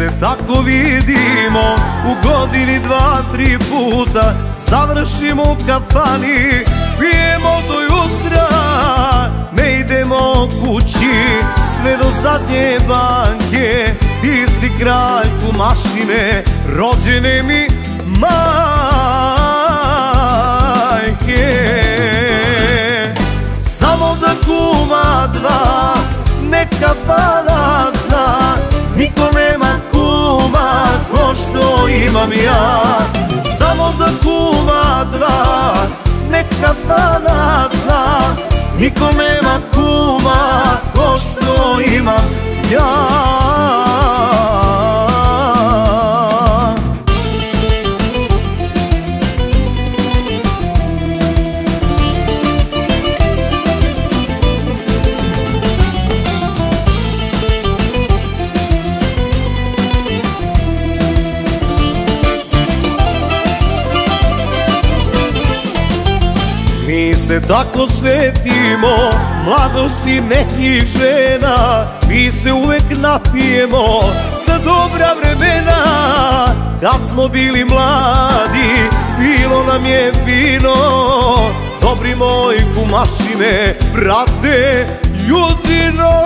se tako vidimo U godini dva, tri puta. Završimo u kafani Pijemo do jutra Ne idemo kući. Sve do zadnje banke Ti si kralj, maši me Rođene mi majke imam ja Samo za kuma dva Neka Se tako svetimo mladosti nekih žena Mi se uvek napijemo za dobra vremena. Kad smo bili mladi, bilo nam je vino. Dobri moj kumaši me, brate, ljudino.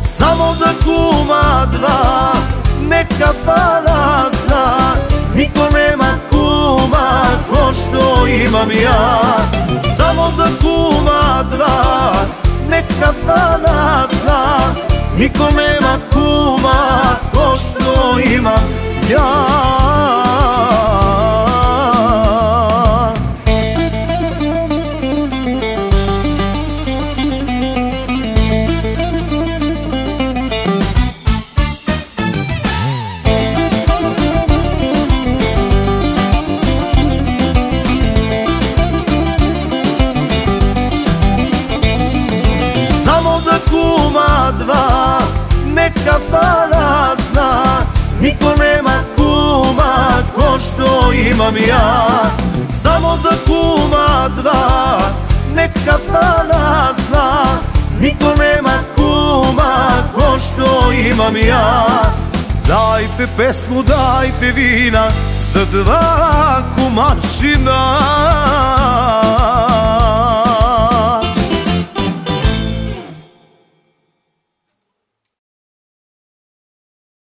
Samo za kuma dva, neka fala ja. Samo za kuma dva Neka fana zna. Niko nema kuma ko što imam ja dva Neka fala zna. Niko nema kuma Ko što imam ja. Samo za kuma dva Neka fala zna. Niko nema kuma Ko što imam ja. Dajte pesmu, dajte vina Za dva kumašina